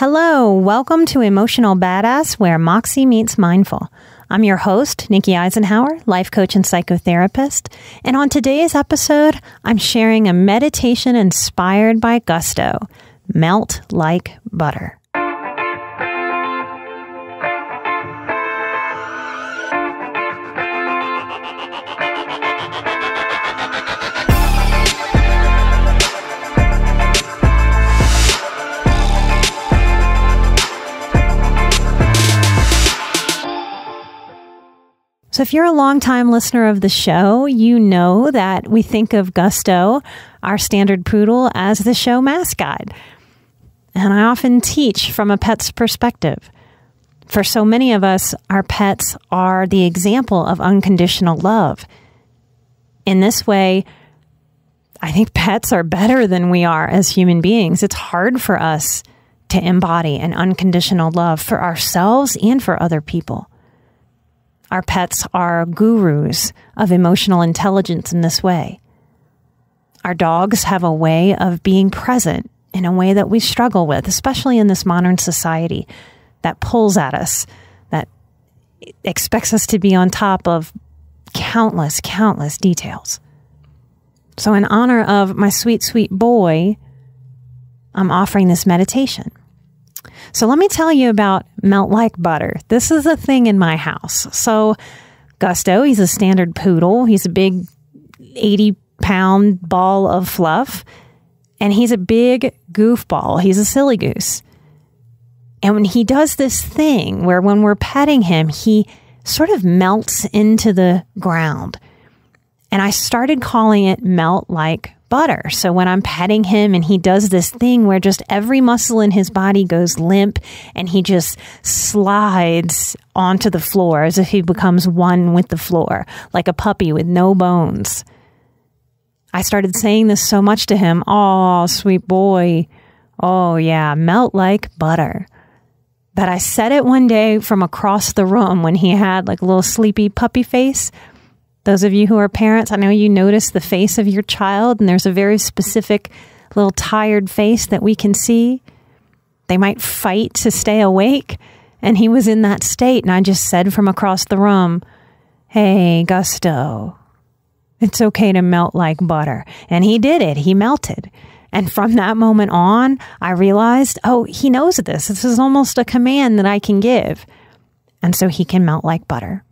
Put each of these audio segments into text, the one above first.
Hello, welcome to Emotional Badass, where Moxie meets Mindful. I'm your host, Nikki Eisenhauer, life coach and psychotherapist. And on today's episode, I'm sharing a meditation inspired by Gusto Melt Like Butter. So, if you're a longtime listener of the show, you know that we think of Gusto, our standard poodle, as the show mascot. And I often teach from a pet's perspective. For so many of us, our pets are the example of unconditional love. In this way, I think pets are better than we are as human beings. It's hard for us to embody an unconditional love for ourselves and for other people. Our pets are gurus of emotional intelligence in this way. Our dogs have a way of being present in a way that we struggle with, especially in this modern society that pulls at us, that expects us to be on top of countless, countless details. So, in honor of my sweet, sweet boy, I'm offering this meditation. So let me tell you about Melt Like Butter. This is a thing in my house. So Gusto, he's a standard poodle. He's a big 80 pound ball of fluff. And he's a big goofball. He's a silly goose. And when he does this thing where when we're petting him, he sort of melts into the ground. And I started calling it melt like butter. So when I'm petting him and he does this thing where just every muscle in his body goes limp and he just slides onto the floor as if he becomes one with the floor, like a puppy with no bones. I started saying this so much to him. Oh, sweet boy. Oh, yeah, melt like butter. That I said it one day from across the room when he had like a little sleepy puppy face those of you who are parents, I know you notice the face of your child, and there's a very specific little tired face that we can see. They might fight to stay awake. And he was in that state. And I just said from across the room, Hey, Gusto, it's okay to melt like butter. And he did it. He melted. And from that moment on, I realized, oh, he knows this. This is almost a command that I can give. And so he can melt like butter.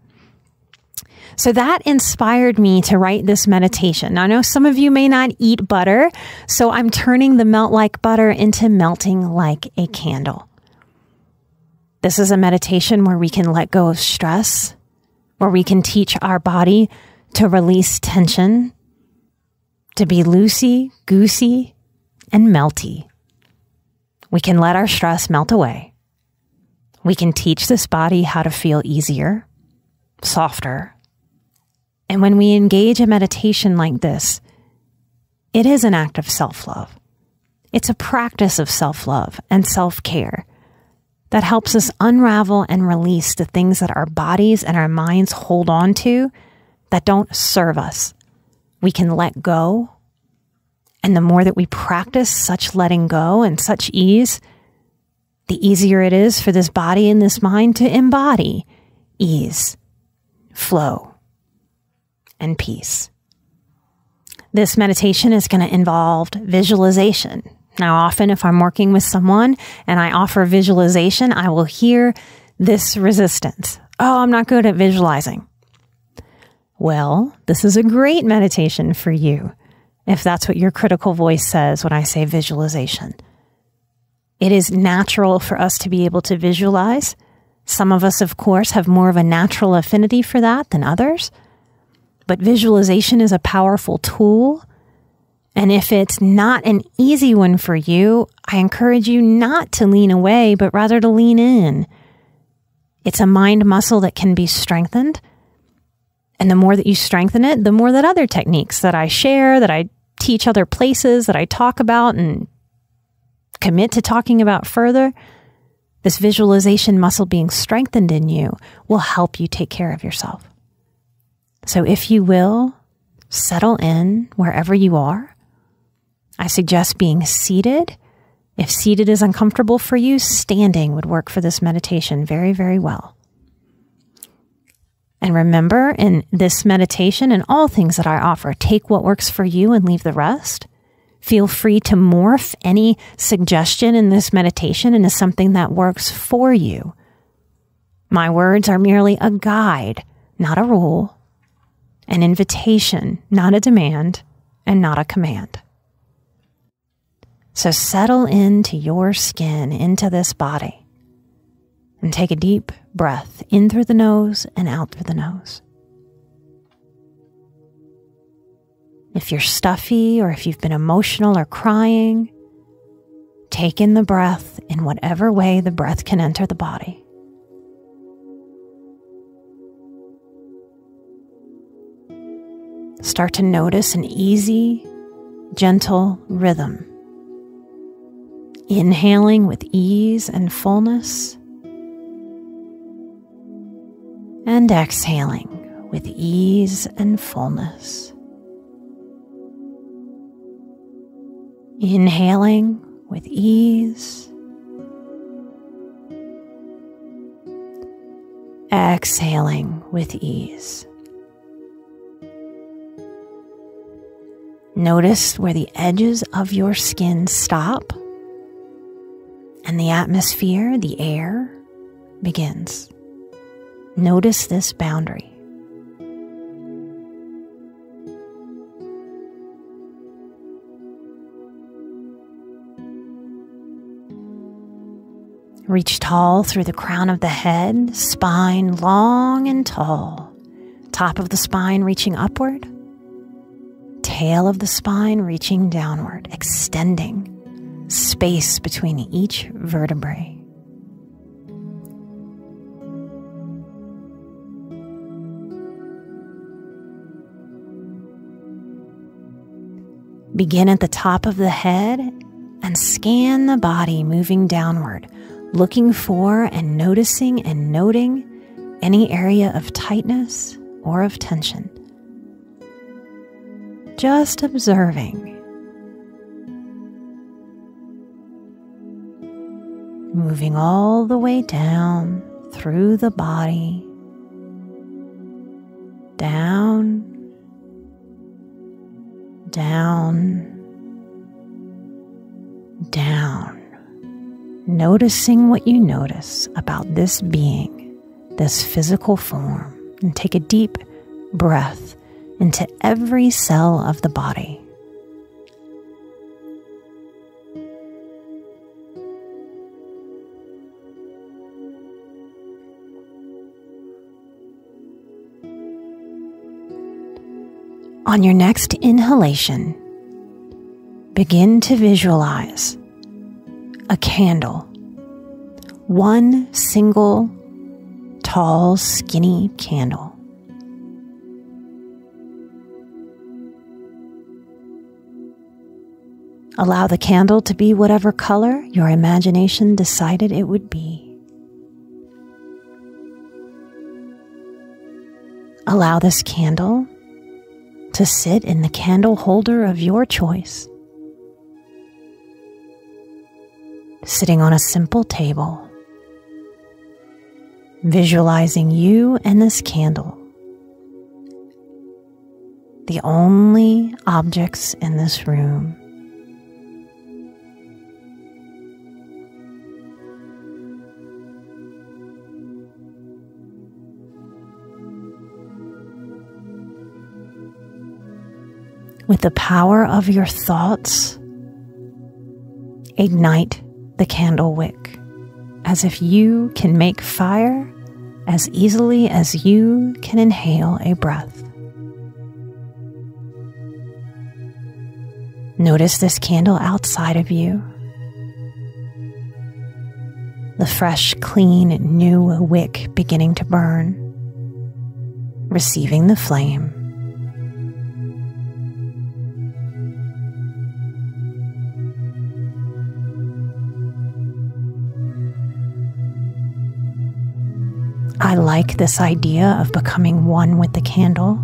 So that inspired me to write this meditation. Now, I know some of you may not eat butter, so I'm turning the melt like butter into melting like a candle. This is a meditation where we can let go of stress, where we can teach our body to release tension, to be loosey, goosey, and melty. We can let our stress melt away. We can teach this body how to feel easier, softer, and when we engage in meditation like this, it is an act of self love. It's a practice of self love and self care that helps us unravel and release the things that our bodies and our minds hold on to that don't serve us. We can let go. And the more that we practice such letting go and such ease, the easier it is for this body and this mind to embody ease, flow, and peace. This meditation is going to involve visualization. Now, often if I'm working with someone and I offer visualization, I will hear this resistance. Oh, I'm not good at visualizing. Well, this is a great meditation for you if that's what your critical voice says when I say visualization. It is natural for us to be able to visualize. Some of us, of course, have more of a natural affinity for that than others. But visualization is a powerful tool. And if it's not an easy one for you, I encourage you not to lean away, but rather to lean in. It's a mind muscle that can be strengthened. And the more that you strengthen it, the more that other techniques that I share, that I teach other places, that I talk about and commit to talking about further, this visualization muscle being strengthened in you will help you take care of yourself. So if you will, settle in wherever you are. I suggest being seated If seated is uncomfortable for you, standing would work for this meditation very, very well. And remember, in this meditation and all things that I offer, take what works for you and leave the rest. Feel free to morph any suggestion in this meditation into something that works for you. My words are merely a guide, not a rule, an invitation, not a demand, and not a command. So settle into your skin, into this body, and take a deep breath in through the nose and out through the nose. If you're stuffy or if you've been emotional or crying, take in the breath in whatever way the breath can enter the body. Start to notice an easy, gentle rhythm. Inhaling with ease and fullness, and exhaling with ease and fullness. Inhaling with ease. Exhaling with ease. Notice where the edges of your skin stop and the atmosphere, the air, begins. Notice this boundary. Reach tall through the crown of the head, spine long and tall, top of the spine reaching upward, tail of the spine reaching downward, extending space between each vertebrae. Begin at the top of the head and scan the body moving downward, looking for and noticing and noting any area of tightness or of tension. Just observing. Moving all the way down through the body, down down, down, noticing what you notice about this being, this physical form, and take a deep breath into every cell of the body. On your next inhalation, begin to visualize a candle, one single tall, skinny candle. Allow the candle to be whatever color your imagination decided it would be. Allow this candle to sit in the candle holder of your choice, sitting on a simple table, visualizing you and this candle, the only objects in this room. with the power of your thoughts, ignite the candle wick as if you can make fire as easily as you can inhale a breath. Notice this candle outside of you. The fresh, clean, new wick beginning to burn, receiving the flame. Like this idea of becoming one with the candle.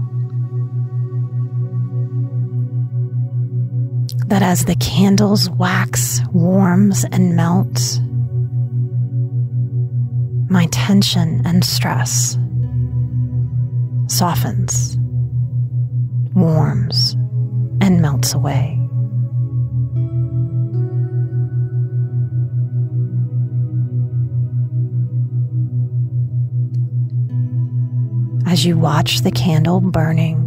that as the candle's wax warms and melts, my tension and stress softens, warms, and melts away. As you watch the candle burning,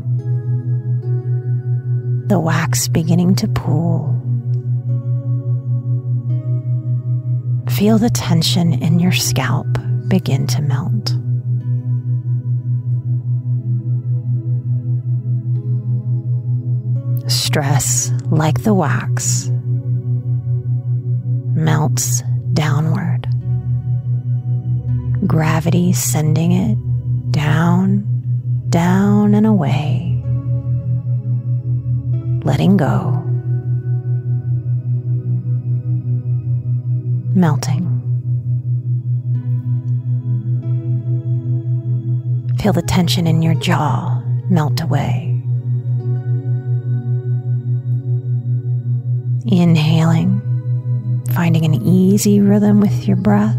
the wax beginning to pool. Feel the tension in your scalp begin to melt. Stress, like the wax, melts downward. Gravity sending it down, and away letting go, melting. Feel the tension in your jaw melt away. Inhaling, finding an easy rhythm with your breath.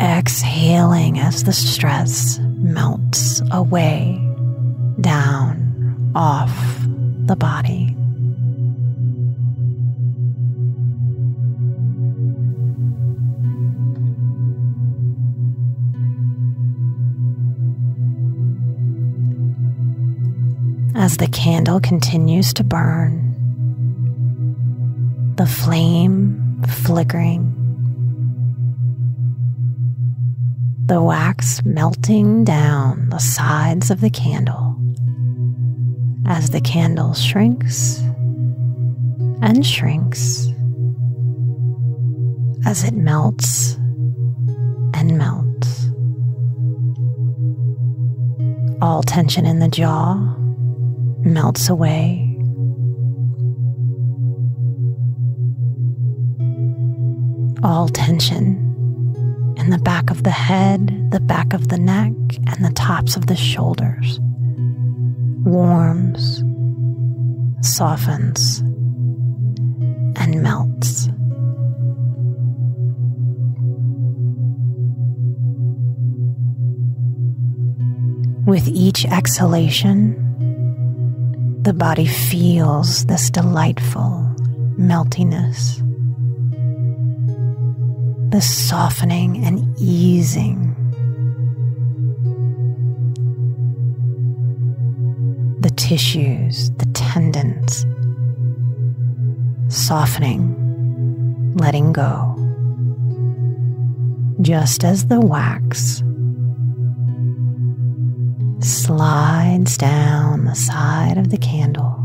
Exhaling as the stress melts away, down, off the body. As the candle continues to burn, the flame flickering, the wax melting down the sides of the candle as the candle shrinks and shrinks as it melts and melts. All tension in the jaw melts away. All tension in the back of the head, the back of the neck, and the tops of the shoulders warms, softens, and melts. With each exhalation, the body feels this delightful meltiness, this softening and easing the tissues, the tendons, softening, letting go, just as the wax slides down the side of the candle.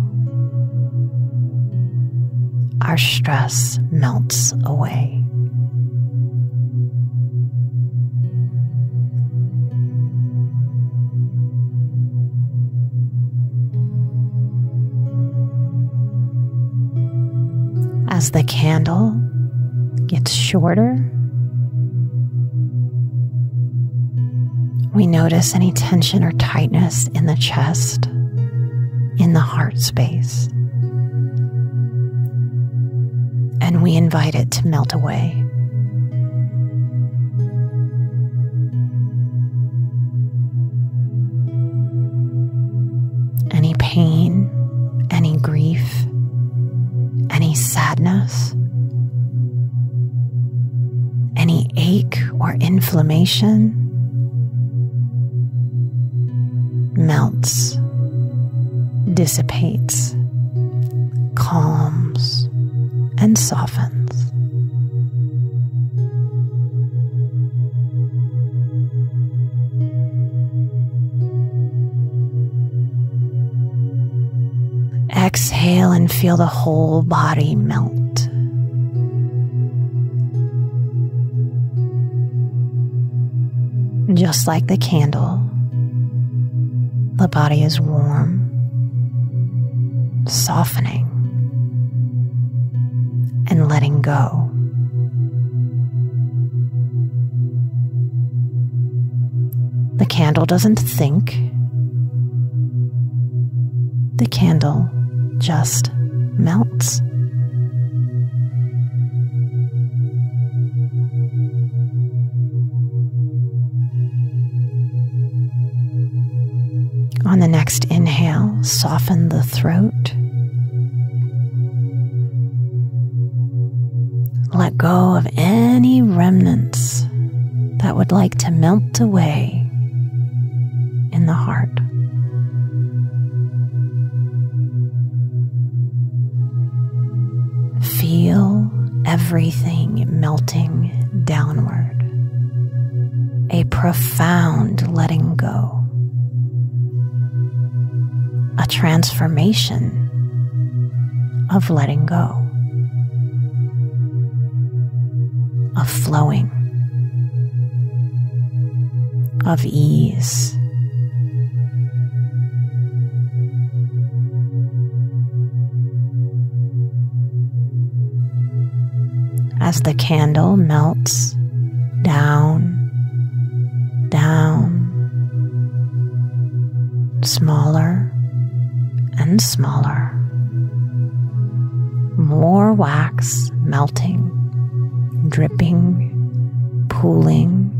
Our stress melts away. As the candle gets shorter, we notice any tension or tightness in the chest, in the heart space, and we invite it to melt away. Inflammation melts, dissipates, calms, and softens. Exhale and feel the whole body melt. Just like the candle, the body is warm, softening, and letting go. The candle doesn't think. The candle just the soften the throat. Let go of any remnants that would like to melt away in the heart. Feel everything melting downward. A profound letting go. Transformation of letting go. Of flowing. Of ease. as the candle melts down, down, smaller and smaller. More wax melting, dripping, pooling.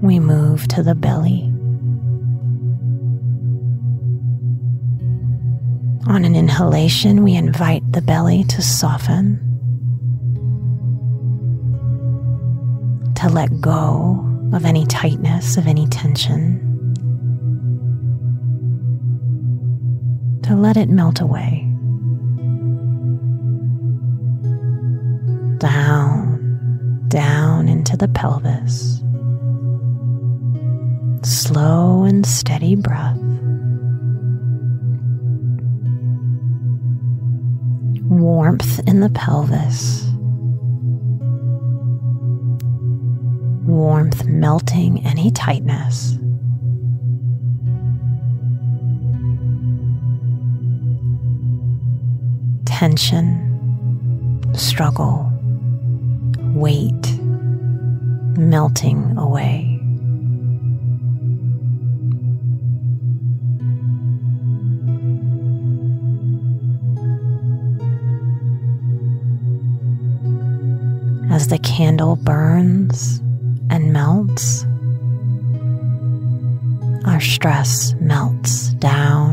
We move to the belly. On an inhalation, we invite the belly to soften. to let go of any tightness, of any tension, to let it melt away. Down, down into the pelvis. Slow and steady breath. Warmth in the pelvis warmth melting any tightness. Tension, struggle, weight melting away. As the candle burns, and melts, our stress melts down,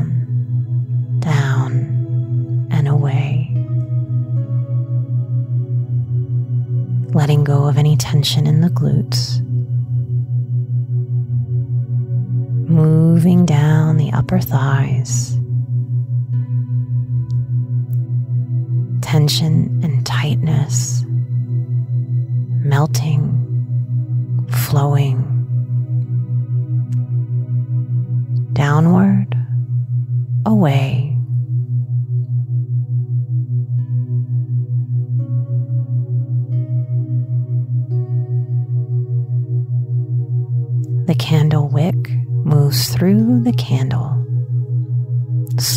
go of any tension in the glutes. Moving down the upper thighs. Tension and tightness melting flowing downward, away.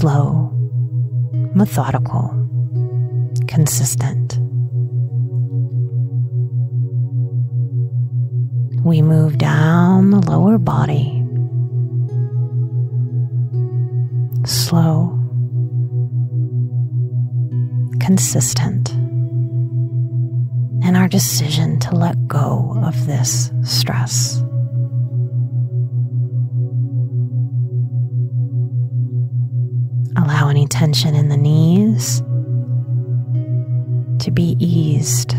Slow, methodical, consistent. we move down the lower body. Slow, consistent, and our decision to let go of this stress. Tension in the knees to be eased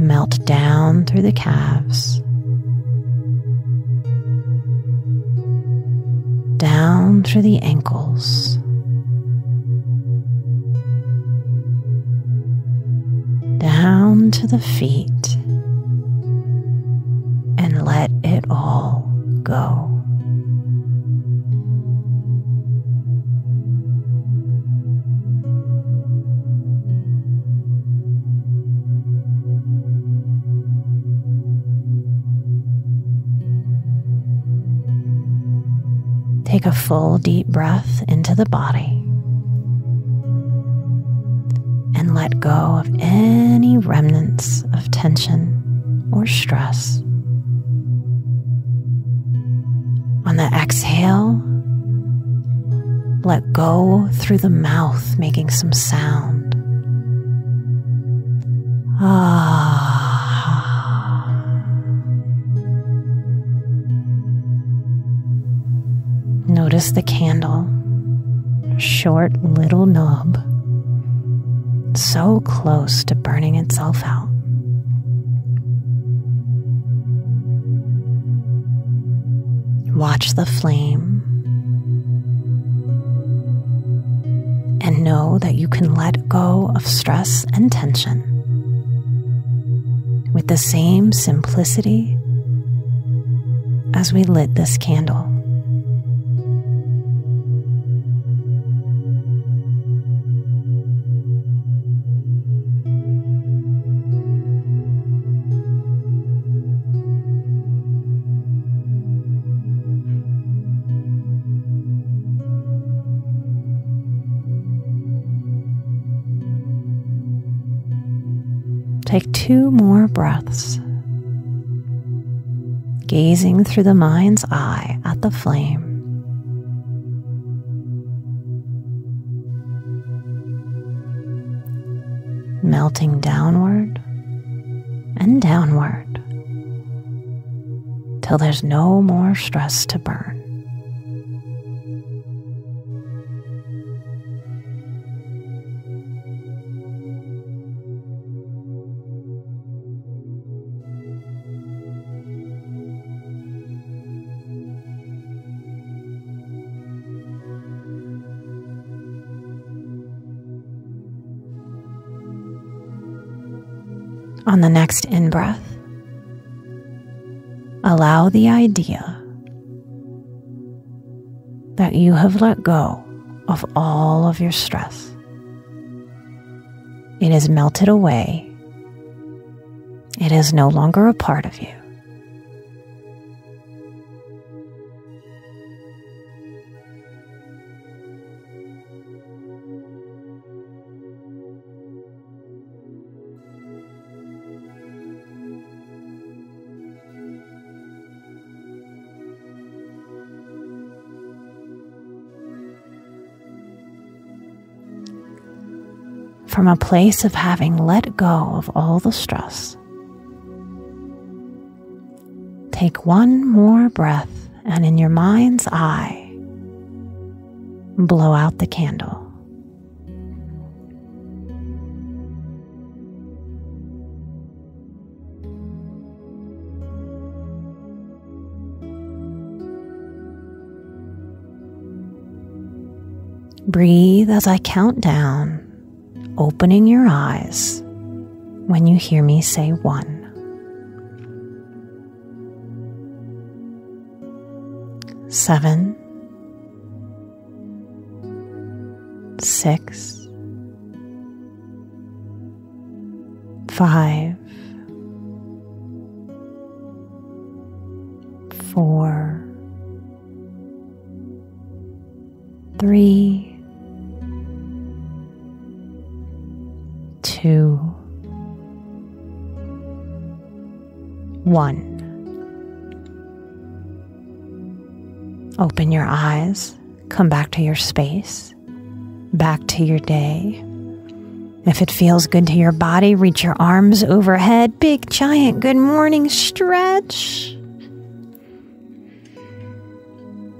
melt down through the calves, down through the ankles. Down to the feet and let it all go. Take a full deep breath into the body and let go of any remnants of tension or stress. On the exhale, let go through the mouth, making some sound. Ah. The candle, short little knob, so close to burning itself out. Watch the flame and know that you can let go of stress and tension with the same simplicity as we lit this candle. Two more breaths, gazing through the mind's eye at the flame. Melting downward and downward till there's no more stress to burn. On the next in breath, allow the idea that you have let go of all of your stress. It is melted away. It is no longer a part of you. From a place of having let go of all the stress. Take one more breath and in your mind's eye, blow out the candle. Breathe as I count down opening your eyes when you hear me say one. Seven, six, five, four, three, two, one. Open your eyes, come back to your space, back to your day. If it feels good to your body, reach your arms overhead, big giant good morning stretch.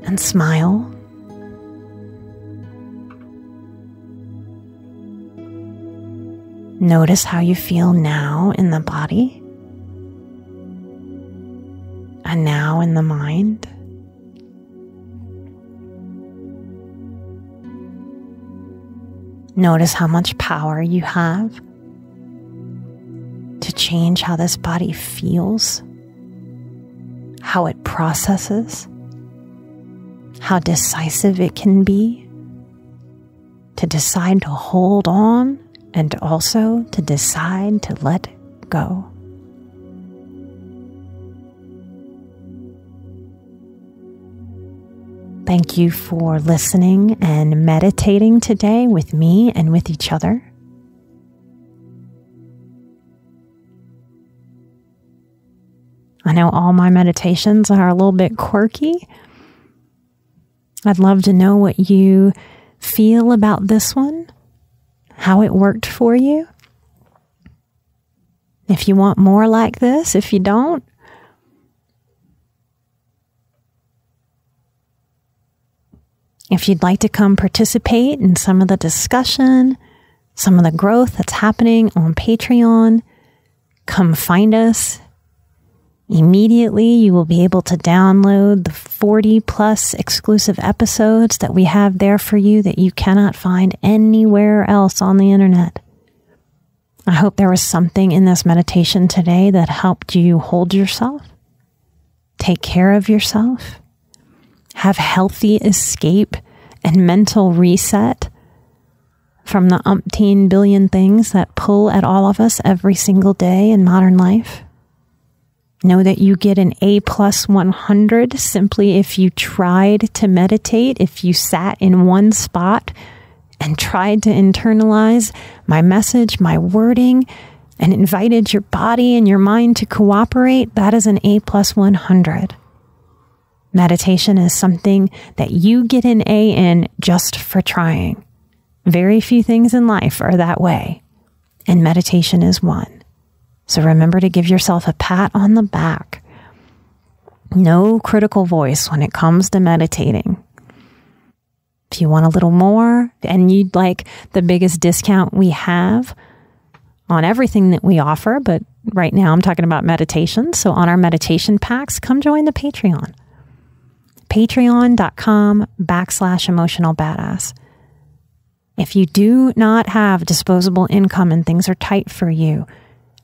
And smile. Notice how you feel now in the body and now in the mind. Notice how much power you have to change how this body feels, how it processes, how decisive it can be to decide to hold on and also to decide to let go. Thank you for listening and meditating today with me and with each other. I know all my meditations are a little bit quirky. I'd love to know what you feel about this one how it worked for you. If you want more like this, if you don't, If you'd like to come participate in some of the discussion, some of the growth that's happening on Patreon, come find us. Immediately, you will be able to download the 40 plus exclusive episodes that we have there for you that you cannot find anywhere else on the internet. I hope there was something in this meditation today that helped you hold yourself, take care of yourself, have healthy escape and mental reset from the umpteen billion things that pull at all of us every single day in modern life. Know that you get an A plus 100 simply if you tried to meditate, if you sat in one spot and tried to internalize my message, my wording, and invited your body and your mind to cooperate. That is an A plus 100. Meditation is something that you get an A in just for trying. Very few things in life are that way, and meditation is one. So remember to give yourself a pat on the back. No critical voice when it comes to meditating. If you want a little more and you'd like the biggest discount we have on everything that we offer, but right now I'm talking about meditation. So on our meditation packs, come join the Patreon patreon.com backslash emotional badass. If you do not have disposable income and things are tight for you,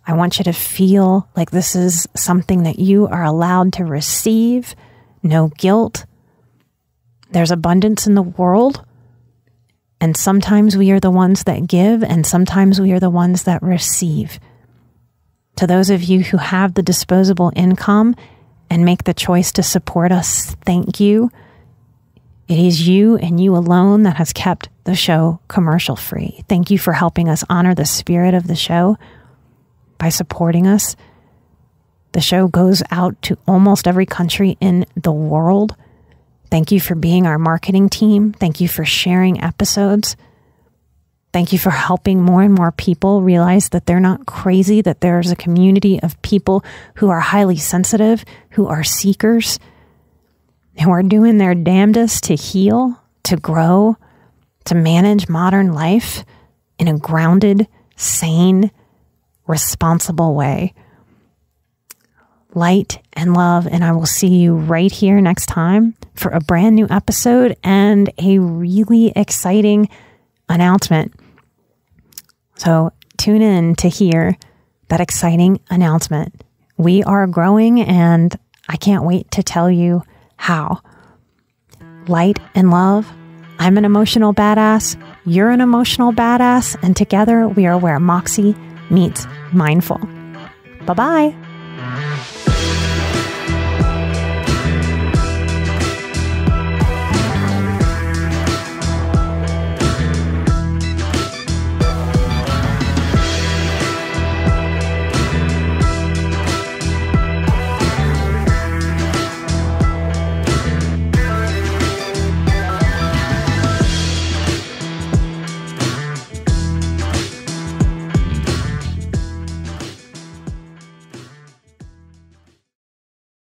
I want you to feel like this is something that you are allowed to receive, no guilt. There's abundance in the world. And sometimes we are the ones that give, and sometimes we are the ones that receive. To those of you who have the disposable income and make the choice to support us, thank you. It is you and you alone that has kept the show commercial free. Thank you for helping us honor the spirit of the show by supporting us. The show goes out to almost every country in the world. Thank you for being our marketing team. Thank you for sharing episodes. Thank you for helping more and more people realize that they're not crazy, that there's a community of people who are highly sensitive, who are seekers, who are doing their damnedest to heal, to grow, to manage modern life in a grounded, sane, responsible way. Light and love, and I will see you right here next time for a brand new episode and a really exciting announcement. So tune in to hear that exciting announcement. We are growing and I can't wait to tell you how. Light and love. I'm an emotional badass. You're an emotional badass. And together we are where Moxie meets mindful. Bye bye.